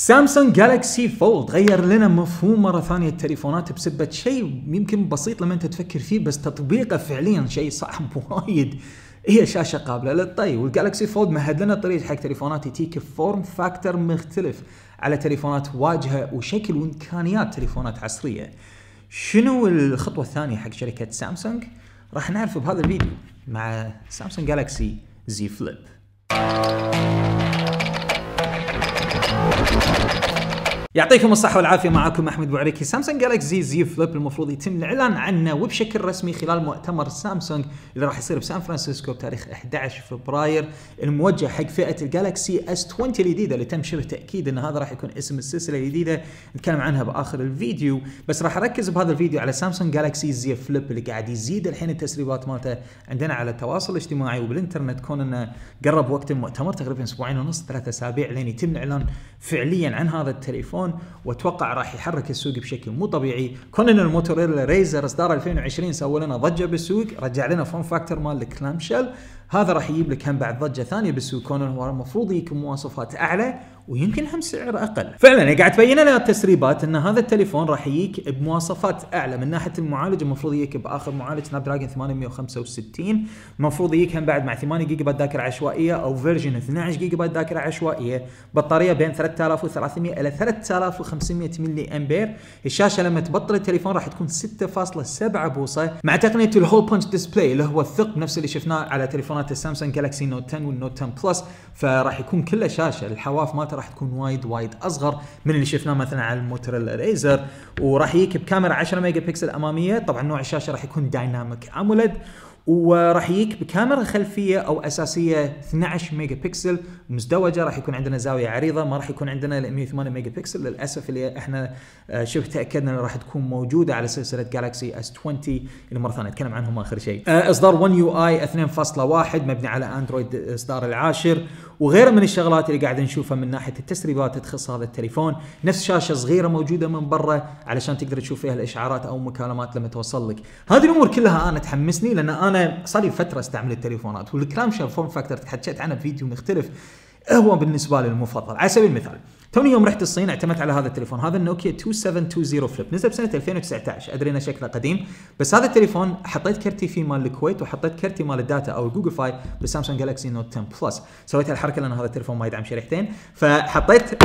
Samsung Galaxy Fold غير لنا مفهوم مرة ثانية التليفونات بسبه شيء يمكن بسيط لما انت تفكر فيه بس تطبيقه فعليا شيء صعب وايد هي شاشة قابلة للطي وال Galaxy Fold مهد لنا طريق حق تليفونات يتيك form factor مختلف على تليفونات واجهة وشكل وإمكانيات تليفونات عصرية. شنو الخطوة الثانية حق شركة سامسونج؟ راح نعرف بهذا الفيديو مع Samsung Galaxy Z Flip. Thank you. يعطيكم الصحة والعافية معكم أحمد بوعريكي Samsung Galaxy Z Flip المفروض يتم الإعلان عنه وبشكل رسمي خلال مؤتمر سامسونج اللي راح يصير بسان فرانسيسكو بتاريخ 11 فبراير. الموجه حق فئة ال Galaxy S 20 الجديدة اللي تم شبه تأكيد أن هذا راح يكون اسم السلسلة الجديدة. نتكلم عنها بآخر الفيديو. بس راح أركز بهذا الفيديو على Samsung Galaxy Z Flip اللي قاعد يزيد الحين التسريبات مالته عندنا على التواصل الاجتماعي وبالإنترنت. كون أنه قرب وقت المؤتمر تقريبا أسبوعين ونص ثلاثة أسابيع لين يتم الإعلان فعليا عن هذا التليفون. وأتوقع راح يحرك السوق بشكل مو طبيعي. كون ان ال Motorola Razr اصدار 2020 سوى لنا ضجة بالسوق رجع لنا form factor مال ال clamshell هذا راح يجيب لك هم بعد ضجة ثانية بالسوق كون هو المفروض يكون مواصفات أعلى ويمكن هم سعر أقل. فعلا قاعد تبين لنا التسريبات إن هذا التليفون راح يجيك بمواصفات أعلى. من ناحية المعالج المفروض يجيك بآخر معالج Snapdragon 865 المفروض يجيك هم بعد مع 8 جيجا بايت ذاكرة عشوائية أو version 12 جيجا بايت ذاكرة عشوائية. بطارية بين 3300 إلى 3500 ملي أمبير. الشاشة لما تبطل التليفون راح تكون 6.7 بوصة. مع تقنية ال hole punch display اللي هو الثقب نفس اللي شفناه على تليفونات السامسونج Galaxy Note 10 وال Note 10 Plus فراح يكون كله شاشه الحواف مالته راح تكون وايد وايد أصغر من اللي شفناه مثلا على الموتورولا Razr وراح يجيك بكاميرا 10 ميجا بكسل أمامية. طبعا نوع الشاشة راح يكون Dynamic AMOLED. وراح يجيك بكاميرا خلفية أو أساسية 12 ميجا بكسل مزدوجة راح يكون عندنا زاوية عريضة ما راح يكون عندنا 108 ميجا بكسل للأسف اللي إحنا آه، شبه تأكدنا إنها راح تكون موجودة على سلسلة Galaxy S20 اللي مرة ثانية نتكلم عنهم آخر شيء. آه، إصدار 1 يو اي 2.1 مبني على اندرويد إصدار العاشر. وغيره من الشغلات اللي قاعد نشوفها من ناحية التسريبات تخص هذا التليفون، نفس شاشة صغيرة موجودة من برا علشان تقدر تشوف فيها الإشعارات أو مكالمات لما توصل لك. هذه الأمور كلها أنا تحمسني لأن أنا صار لي فترة أستعمل التليفونات وال clamshell form factor حكيت عنه بفيديو مختلف هو بالنسبة لي المفضل. على سبيل المثال توني يوم رحت الصين اعتمدت على هذا التليفون هذا النوكيا 2720 Flip نزل بسنة 2019 أدري إنه شكله قديم بس هذا التليفون حطيت كرتي فيه مال الكويت وحطيت كرتي مال ال data أو ال Google Fi بالسامسونج Galaxy Note 10 Plus سويت الحركه لأن هذا التليفون ما يدعم شريحتين فحطيت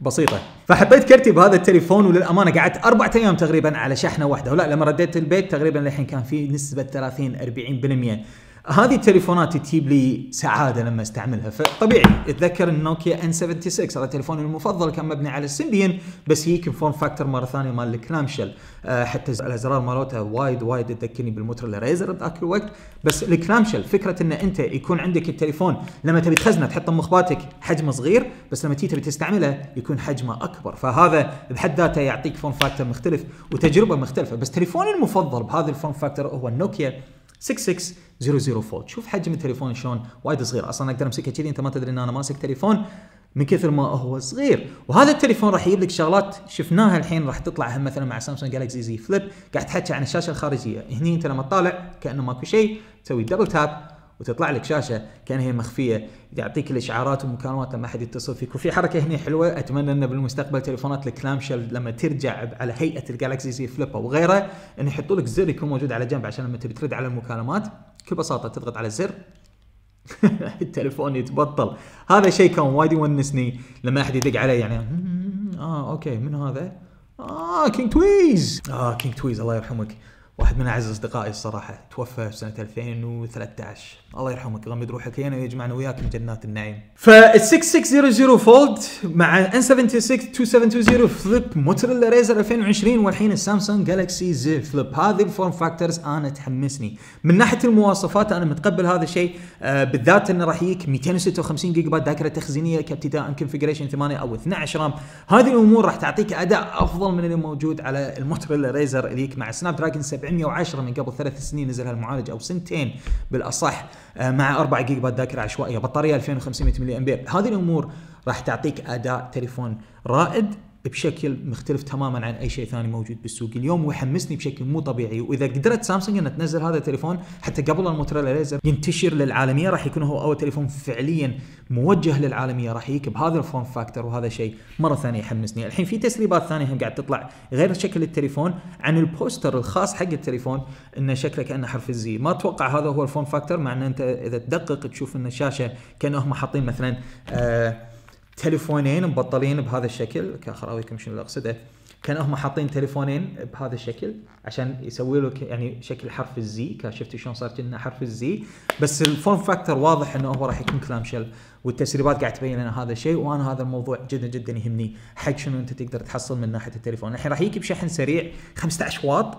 بسيطة. فحطيت كرتي بهذا التليفون وللأمانة قعدت أربعة أيام تقريبا على شحنة واحدة. ولا لما رديت البيت تقريبا الحين كان في نسبة 30 40% هذه التليفونات تجيب لي سعادة لما أستعملها. فطبيعي أتذكر النوكيا N76 هذا تليفوني المفضل كان مبني على ال Symbian بس هيك form factor مرة ثانية مال ال clamshell أه حتى الازرار مالتها وايد وايد تذكرني بالموتورولا Razr بذاك الوقت. بس ال clamshell فكرة إن أنت يكون عندك التليفون لما تبي تخزنه تحطه مخباتك حجمه صغير بس لما تيجي تبي تستعمله يكون حجمه أكبر. فهذا بحد ذاته يعطيك form factor مختلف وتجربة مختلفة. بس تليفوني المفضل بهذا ال form factor هو النوكيا 6600 Fold شوف حجم التليفون شلون وايد صغير. أصلا أقدر أمسكه كذي أنت ما تدري إن أنا ماسك تليفون من كثر ما هو صغير. وهذا التليفون راح يجيب لك شغلات شفناها الحين راح تطلع هم مثلا مع سامسونج Galaxy Z Flip قاعد تحكي عن الشاشة الخارجية. هني أنت لما تطالع كأنه ماكو شيء تسوي double tap وتطلع لك شاشة كأنها مخفية يعطيك الإشعارات والمكالمات لما حد يتصل فيك. وفي حركة هنا حلوة أتمنى أن بالمستقبل تليفونات ال clamshell لما ترجع على هيئة ال Galaxy Z Flip أو غيره انه يحطوا لك زر يكون موجود على جنب عشان لما تبي ترد على المكالمات بكل بساطه تضغط على الزر التليفون يتبطل. هذا شيء كان وايد يونسني لما أحد يدق علي يعني آه okay من هذا؟ آه King Toys آه King Toys الله يرحمك. واحد من أعز أصدقائي الصراحة توفى في سنة 2013 الله يرحمك غمد روحك هنا ويجمعنا وياك من جنات النعيم. فال 6600 Fold مع N76 2720 Flip موتورولا Razr 2020 والحين السامسونج Galaxy Z Flip هذه ال form factors أنا تحمسني. من ناحية المواصفات أنا متقبل هذا الشيء آه بالذات إنه راح يجيك 256 جيجا بايت ذاكرة تخزينية كابتداء configuration 8 أو 12 RAM. هذه الأمور راح تعطيك أداء أفضل من اللي موجود على الموتورولا Razr اللي مع Snapdragon 710 من قبل ثلاث سنين نزل هالمعالج أو سنتين بالأصح آه مع 4 جيجا بايت ذاكرة عشوائية بطارية 2500 ملي أمبير. هذه الأمور راح تعطيك أداء تليفون رائد بشكل مختلف تماما عن أي شيء ثاني موجود بالسوق. اليوم ويحمسني بشكل مو طبيعي وإذا قدرت سامسونج إنها تنزل هذا التليفون حتى قبل الموتورولا Razr ينتشر للعالمية راح يكون هو أول تليفون فعليا موجه للعالمية راح يجيك بهذا ال form factor وهذا شيء. مرة ثانية يحمسني الحين في تسريبات ثانية هم قاعد تطلع غير شكل التليفون عن ال poster الخاص حق التليفون انه شكله كأنه حرف ال Z ما أتوقع هذا هو ال form factor مع إن أنت إذا تدقق تشوف إن الشاشة كأنهم حاطين مثلا آه تليفونين مبطلين بهذا الشكل. خل اوريكم شنو اللي أقصده. كانوا هم حاطين تليفونين بهذا الشكل عشان يسوي لك يعني شكل حرف ال Z شفتوا شلون صار كأنه حرف ال Z بس ال form factor واضح إنه هو راح يكون clamshell. والتسريبات قاعد تبين لنا هذا الشيء. وأنا هذا الموضوع جدا جدا يهمني. حق شنو أنت تقدر تحصل من ناحية التليفون. الحين راح يجيك بشحن سريع 15 واط.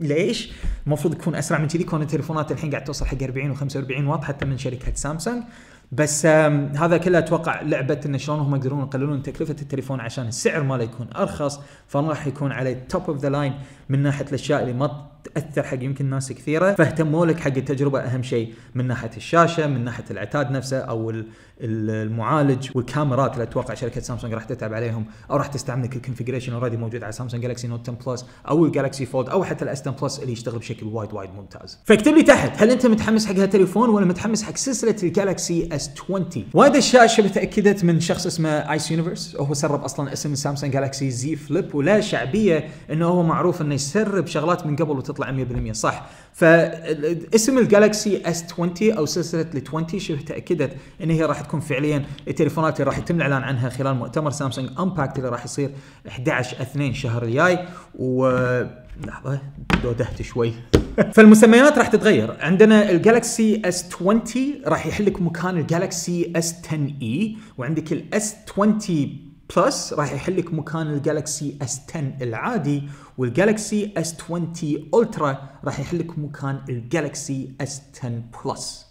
ليش؟ المفروض يكون أسرع من كذي. كون التليفونات الحين قاعد توصل حق 40 و45 واط حتى من شركة سامسونج. بس هذا كله أتوقع لعبة إن شلون هم يقدرون يقللون تكلفة التليفون عشان السعر ماله يكون أرخص فراح يكون عليه top of the line من ناحية الأشياء اللي ما تأثر حق يمكن ناس كثيرة فاهتموا لك حق التجربة أهم شيء. من ناحية الشاشة من ناحية العتاد نفسه أو المعالج والكاميرات اللي أتوقع شركة سامسونج راح تتعب عليهم أو راح تستعمل لك ال configuration already موجود على سامسونج Galaxy Note 10 Plus أو ال Galaxy Fold أو حتى ال S10 Plus اللي يشتغل بشكل وايد وايد ممتاز. فاكتب لي تحت هل أنت متحمس حق هالتليفون ولا متحمس حق سلسلة ال Galaxy S20 وايد اشياء شبه تأكدت من شخص اسمه Ice Universe وهو سرب أصلا اسم سامسونج Galaxy Z Flip ولا شعبية إنه هو معروف إنه يسرب شغلات من قبل وتطلع 100% صح. فاسم ال Galaxy S20 أو سلسلة ال 20 شبه تأكدت إن هي راح تكون فعليا التليفونات اللي راح يتم الإعلان عنها خلال مؤتمر سامسونج Unpacked اللي راح يصير 11 2 شهر الجاي. و لحظة لو دهت شوي. فالمسميات راح تتغير. عندنا ال Galaxy S20 راح يحلك مكان ال Galaxy S 10 e وعندك ال S 20 Plus راح يحلك مكان ال Galaxy S 10 العادي وال Galaxy S 20 Ultra راح يحلك مكان ال Galaxy S 10 Plus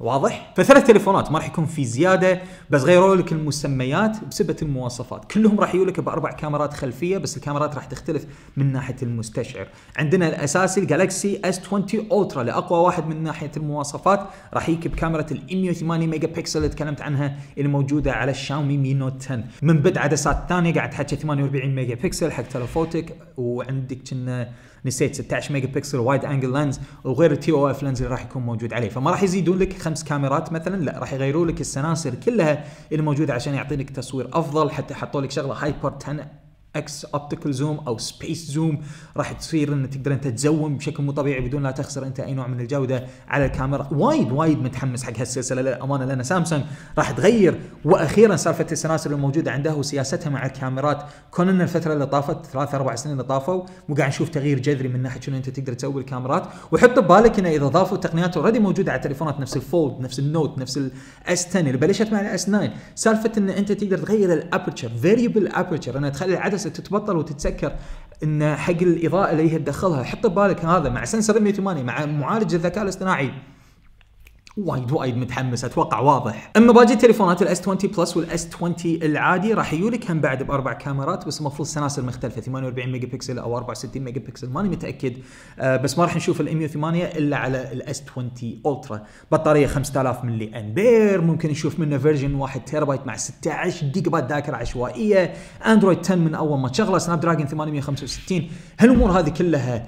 واضح؟ فثلاث تليفونات ما راح يكون في زيادة بس غيروا لك المسميات بسبه المواصفات، كلهم راح لك بأربع كاميرات خلفية بس الكاميرات راح تختلف من ناحية المستشعر، عندنا الأساسي ال Galaxy S 20 Ultra لأقوى واحد من ناحية المواصفات. راح يجيك بكاميرا ال 108 ميجا بكسل اللي تكلمت عنها اللي موجودة على ال Xiaomi Mi Note 10 من بعد عدسات ثانية قاعد تحكي 48 ميجا بكسل حق telephoto وعندك كنا نسيت 16 ميجا بكسل wide angle lens وغير ال ToF lens اللي راح يكون موجود عليه. فما راح يزيدون لك خمس كاميرات مثلا لا راح يغيرون لك السناسر كلها اللي موجودة عشان يعطينك تصوير أفضل حتى حطوا لك شغلة hyper 10 x optical zoom أو space zoom راح تصير إن تقدر أنت تزوم بشكل مو طبيعي بدون لا تخسر أنت أي نوع من الجودة على الكاميرا. وايد وايد متحمس حق هالسلسلة. للأمانة لأن سامسونج راح تغير. وأخيرا سالفة السلاسل الموجودة عندها وسياستها مع الكاميرات. كوننا الفترة اللي طافت ثلاث أربع سنين اللي طافوا وقاعد نشوف تغيير جذري من ناحية شنو أنت تقدر تسوي بالكاميرات. وحط ببالك إنه إذا ضافوا تقنيات already موجودة على تليفونات نفس ال Fold نفس ال Note نفس ال S 10 اللي بلشت مع ال S 9 سالفة إن أنت تقدر تغير ال aperture variable aperture انها تخلي العدسه تتبطل وتت تتسكر إن حق الإضاءة اللي هي تدخلها حط ببالك هذا مع sensor 108 مع معالج الذكاء الاصطناعي. وايد وايد متحمس أتوقع واضح. أما باقي التليفونات ال S 20 Plus وال S 20 العادي راح يجولك هم بعد بأربع كاميرات بس المفروض سناسر مختلفة 48 ميجا بكسل أو 64 ميجا بكسل ماني متأكد. آه بس ما راح نشوف ال 108 إلا على ال S 20 Ultra بطارية 5000 ملي أمبير ممكن نشوف منه version 1 تيرا بايت مع 16 جيجا بايت ذاكرة عشوائية. Android 10 من أول ما تشغله Snapdragon 865 هالأمور هذه كلها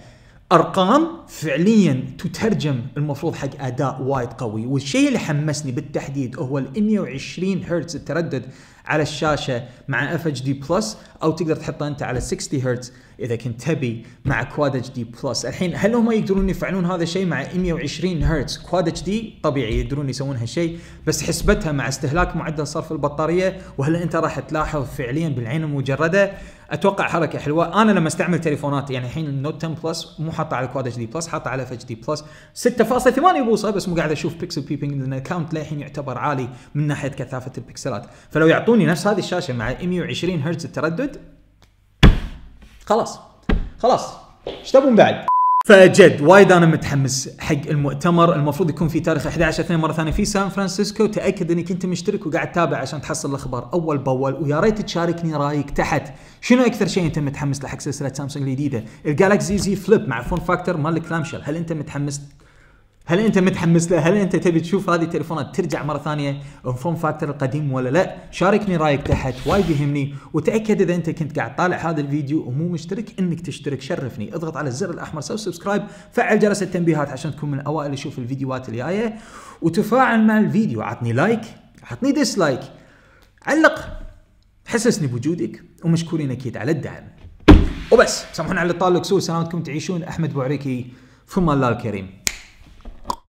أرقام فعليا تترجم المفروض حق أداء وايد قوي. والشيء اللي حمسني بالتحديد هو ال 120 هرتز التردد على الشاشة مع FHD plus أو تقدر تحطه أنت على 60 هرتز إذا كنت تبي مع quad HD plus الحين هل هم يقدرون يفعلون هذا الشيء مع 120 هرتز quad HD طبيعي يقدرون يسوون هالشيء بس حسبتها مع استهلاك معدل صرف البطارية وهل أنت راح تلاحظ فعليا بالعين المجردة أتوقع حركة حلوة. أنا لما أستعمل تليفونات يعني الحين ال Note 10 Plus مو حاطه على quad HD plus حاطه على FHD plus 6.8 بوصة بس مو قاعد أشوف pixel peeping لأن ال count للحين يعتبر عالي من ناحية كثافة البكسلات. فلو يعطوني نفس هذه الشاشة مع 120 هرتز التردد خلاص. خلاص. إيش تبون بعد؟ فجد وايد أنا متحمس حق المؤتمر. المفروض يكون في تاريخ 11 2 مرة ثانية في سان فرانسيسكو. تأكد انك انت مشترك وقاعد تتابع عشان تحصل الأخبار أول بأول. ويا ريت تشاركني رأيك تحت. شنو أكثر شيء أنت متحمس له حق سلسلة سامسونج الجديدة؟ ال Galaxy Z Flip مع form factor مال ال clamshell. هل أنت متحمس هل أنت متحمس له؟ هل أنت تبي تشوف هذه التليفونات ترجع مرة ثانية in form factor القديم ولا لا؟ شاركني رأيك تحت وايد يهمني. وتأكد إذا أنت كنت قاعد طالع هذا الفيديو ومو مشترك إنك تشترك. شرفني. اضغط على الزر الأحمر سوي subscribe فعل جرس التنبيهات عشان تكون من الأوائل اللي يشوف الفيديوهات الجاية. وتفاعل مع الفيديو. عطني like عطني ديسلايك علق. حسسني بوجودك ومشكورين أكيد على الدعم. وبس. سامحونا على الطال الكسور سلامتكم تعيشون. أحمد بوعريكي. في الله الكريم.